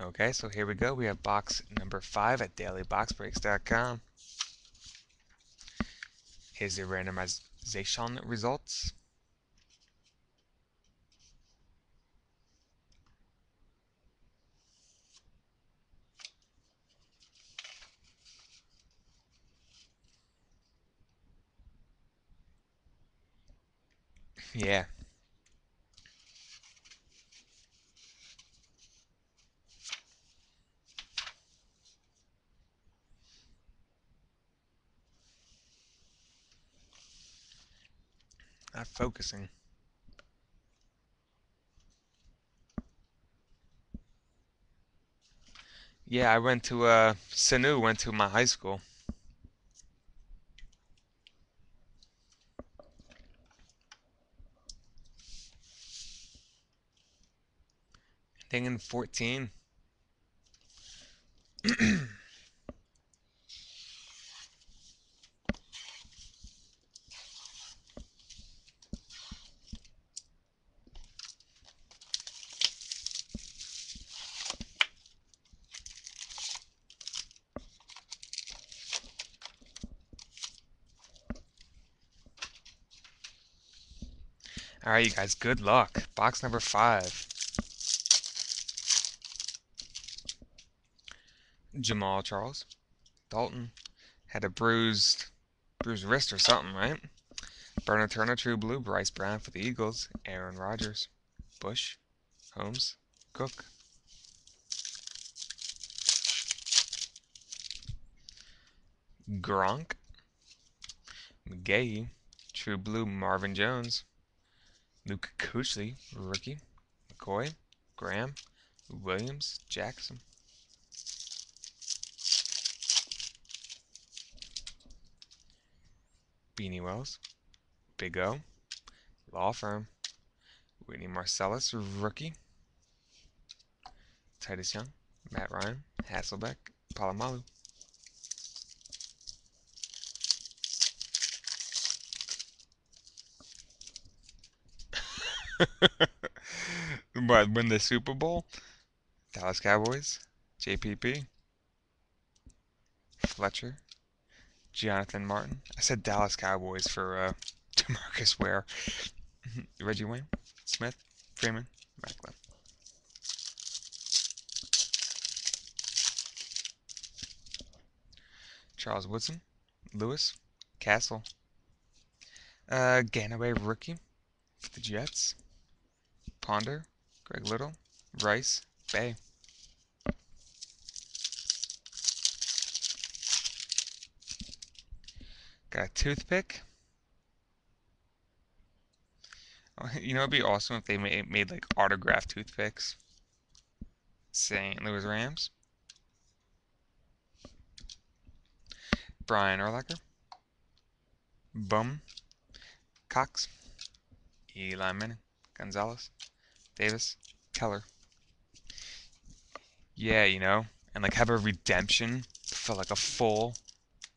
Okay, so here we go. We have box number five at dailyboxbreaks.com. Here's the randomization results. Yeah. Not focusing. Yeah, I went to uh Sanu went to my high school. Thing in 14. All right, you guys, good luck. Box number five. Jamaal Charles. Dalton had a bruised, bruised wrist or something, right? Bernard Turner, True Blue. Bryce Brown for the Eagles. Aaron Rodgers. Bush. Holmes. Cook. Gronk. McGahee. True Blue. Marvin Jones. Luke Kuechly, rookie. McCoy, Graham, Williams, Jackson. Beanie Wells, Big O, Law Firm, Whitney Mercilus, rookie. Titus Young, Matt Ryan, Hasselbeck, Polamalu. what, win the Super Bowl? Dallas Cowboys, JPP, Fletcher, Jonathan Martin. I said Dallas Cowboys for uh, DeMarcus Ware, Reggie Wayne, Smith, Freeman, Radcliffe. Charles Woodson, Lewis, Castle, uh, Ganaway rookie for the Jets. Ponder, Greg Little, Rice, Bay. Got a toothpick. Oh, you know, it'd be awesome if they made, made like autographed toothpicks. St. Louis Rams. Brian Urlacher. Bum. Cox. Eli Manning. Gonzalez. Davis, Keller. Yeah, you know, and like have a redemption for like a full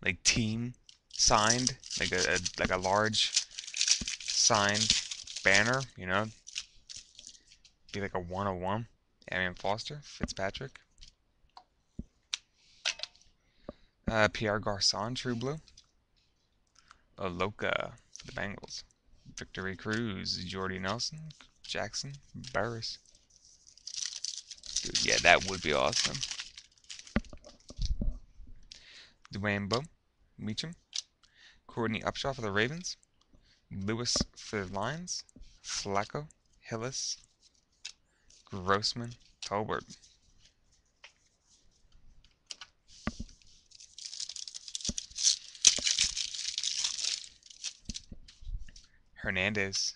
like team signed, like a, a like a large signed banner, you know. Be like a one on one. Arian Foster, Fitzpatrick. Uh, Pierre Garcon, True Blue. Aloka for the Bengals. Victor Cruz, Jordy Nelson, Jackson, Burris. Dude, yeah, that would be awesome. Dwayne Bowe, Meachem, Courtney Upshaw for the Ravens, Lewis for the Lions, Flacco, Hillis, Grossman, Tolbert. Hernandez,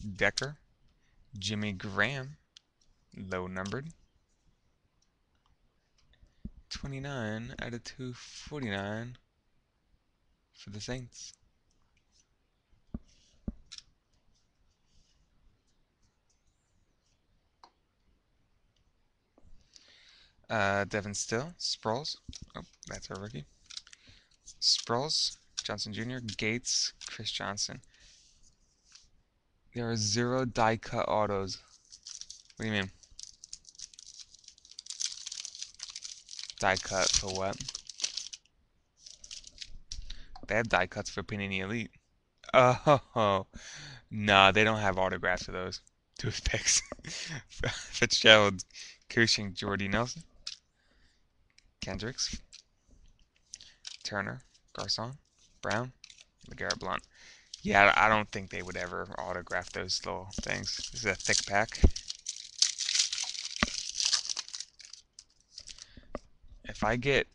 Decker, Jimmy Graham, low numbered. 29 out of 249 for the Saints. Uh, Devon Still, Sproles. Oh, that's our rookie. Sproles, Johnson Jr., Gates, Chris Johnson. There are zero die cut autos. What do you mean? Die cut for what? They have die cuts for Panini Elite. Oh, nah, they don't have autographs for those. Toothpicks. Fitzgerald, Cushing, Jordy Nelson, Kendricks, Turner, Garcon, Brown, LeGarrette Blunt. Yeah, I don't think they would ever autograph those little things. This is a thick pack. If I get,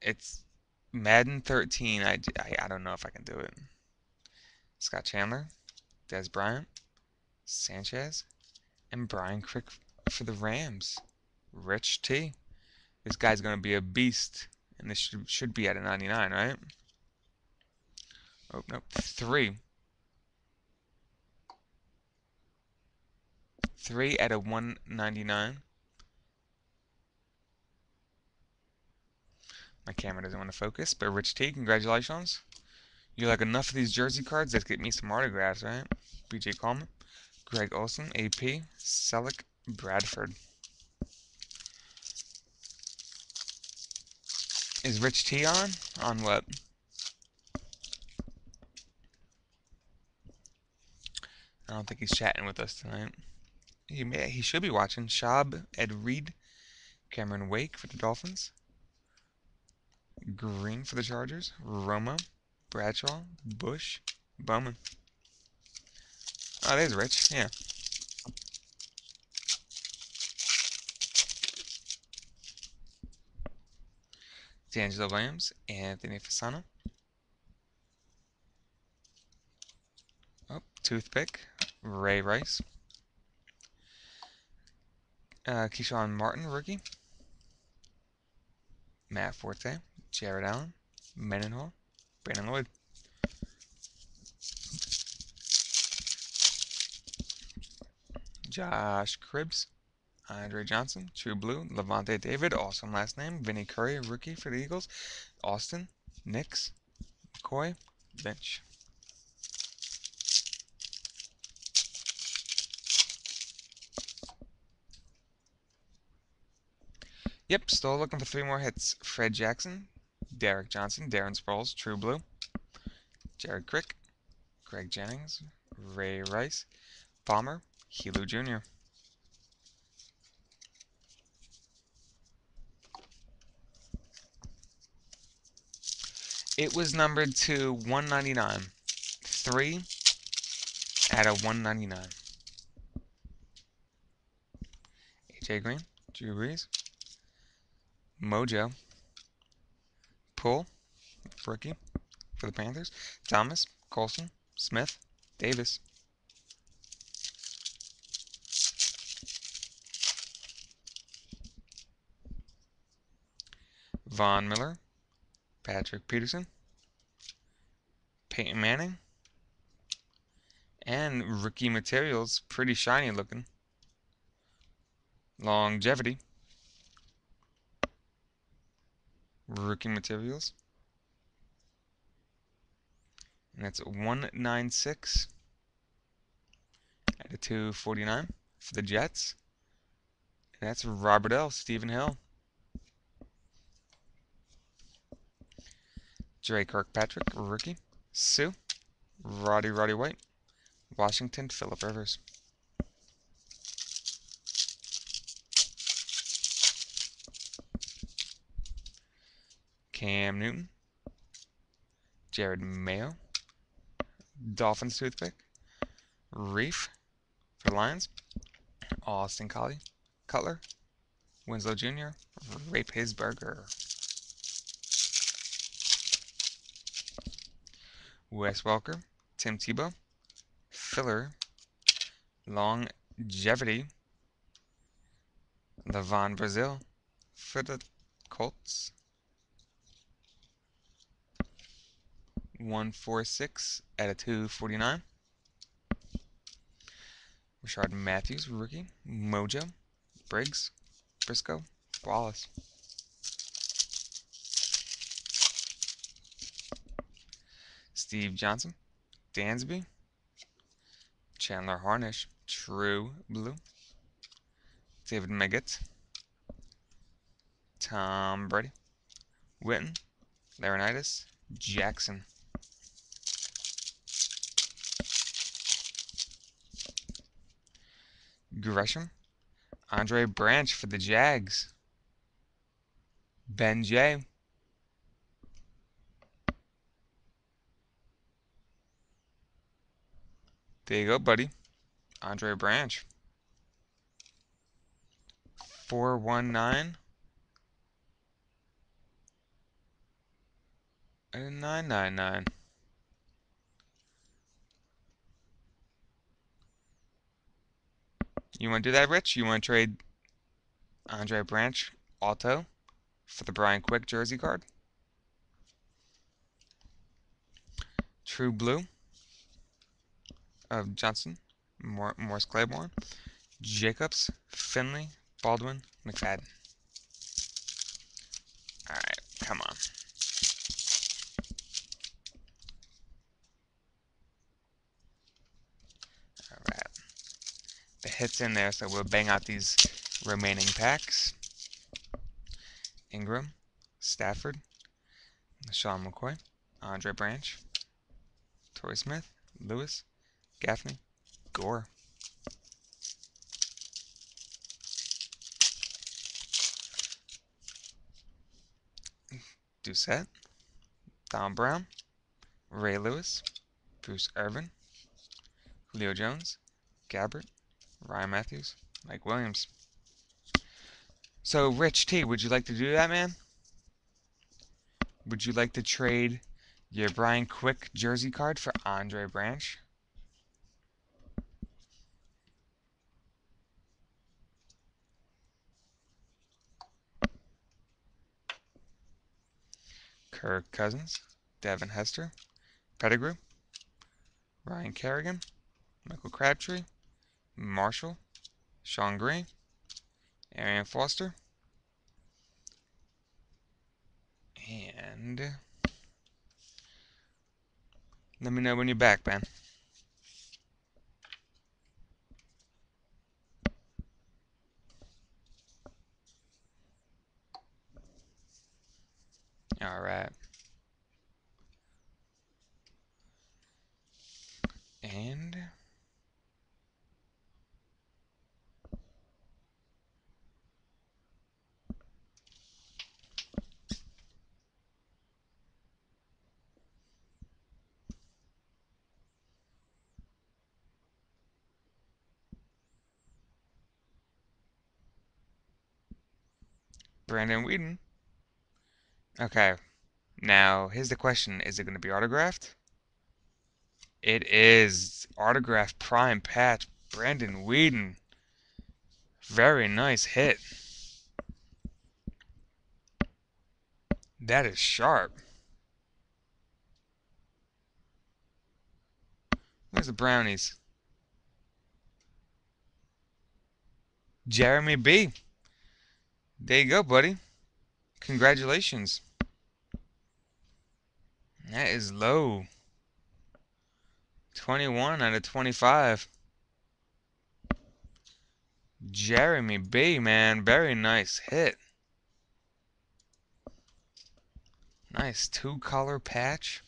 it's Madden 13, I, I, I don't know if I can do it. Scott Chandler, Dez Bryant, Sanchez, and Brian Quick for the Rams. Rich T. This guy's going to be a beast. And this should, should be at a 99, right? Oh, no, Three. Three at a 199. My camera doesn't want to focus, but Rich T, congratulations. You like enough of these jersey cards? Let's get me some autographs, right? BJ Coleman, Greg Olsen, AP, Selleck, Bradford. Is Rich T on? On what? I don't think he's chatting with us tonight. He may, he should be watching. Shab, Ed Reed, Cameron Wake for the Dolphins. Green for the Chargers. Romo, Bradshaw, Bush, Bowman. Oh, there's Rich. Yeah. DeAngelo Williams, Anthony Fasano. Oh, Toothpick, Ray Rice. Uh, Keshawn Martin, rookie. Matt Forte, Jared Allen, Mendenhall, Brandon Lloyd. Josh Cribbs, Andre Johnson, True Blue, Lavonte David, awesome last name, Vinny Curry, rookie for the Eagles, Austin, Nix, McCoy, bench. Yep, still looking for three more hits. Fred Jackson, Derek Johnson, Darren Sproles, True Blue, Jared Crick, Greg Jennings, Ray Rice, Palmer, Helu Jr. It was numbered to 199. Three out of 199. AJ Green, Drew Brees, Mojo, Pull, rookie for the Panthers, Thomas, Colson, Smith, Davis. Von Miller, Patrick Peterson, Peyton Manning, and rookie materials, pretty shiny looking. Longevity, rookie materials, and that's 196 at a 249 for the Jets. And that's Robert L. Stephen Hill. Dre Kirkpatrick, rookie. Sue. Roddy Roddy White. Washington, Philip Rivers. Cam Newton. Jerod Mayo. Dolphins toothpick. Reiff for the Lions. Austin Collie. Cutler. Winslow Jr. Roethlisberger. Wes Welker, Tim Tebow, Filler, Longevity, LaVon Brazill for the Colts. 146 at a 249. Rishard Matthews, rookie. Mojo, Briggs, Briscoe, Wallace. Steve Johnson, Dansby, Chandler Harnish, True Blue, David Meggett, Tom Brady, Witten, Laurinaitis, Jackson. Gresham, Andre Branch for the Jags, Ben J. There you go, buddy. Andre Branch. 419 and 999. You want to do that, Rich? You want to trade Andre Branch auto for the Brian Quick jersey card? True Blue of Johnson, Morris Claiborne, Jacobs, Finley, Baldwin, McFadden. Alright, come on. Alright. The hits in there, so we'll bang out these remaining packs. Ingram, Stafford, Sean McCoy, Andre Branch, Torrey Smith, Lewis, Gaffney, Gore. Doucette, Don Brown, Ray Lewis, Bruce Irvin, Leo Jones, Gabbert, Ryan Mathews? Mike Williams. So, Rich T, would you like to do that, man? Would you like to trade your Brian Quick jersey card for Andre Branch? Kirk Cousins, Devin Hester, Pettigrew, Ryan Kerrigan, Michael Crabtree, Marshall, Sean Green, Arian Foster, and let me know when you're back, Ben. All right. And Brandon Weeden. Okay. Now, here's the question. Is it going to be autographed? It is. Autographed prime patch. Brandon Weeden. Very nice hit. That is sharp. Where's the brownies? Jeremy B. There you go, buddy. Congratulations. That is low. 21 out of 25. Jeremy B, man. Very nice hit. Nice two-color patch.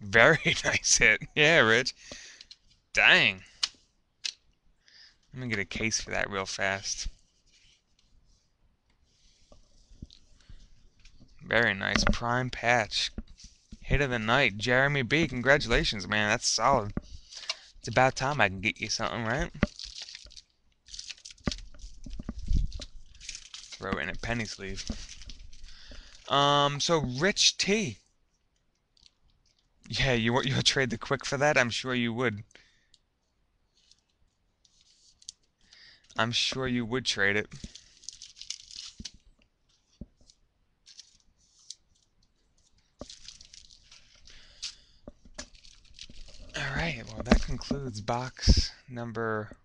Very nice hit. Yeah, Rich. Dang. Let me get a case for that real fast. Very nice. Prime patch. Hit of the night. Jeremy B. Congratulations, man. That's solid. It's about time I can get you something, right? Throw in a penny sleeve. Um, so Rich T. Yeah, you you would trade the quick for that? I'm sure you would. I'm sure you would trade it. Alright, well that concludes box number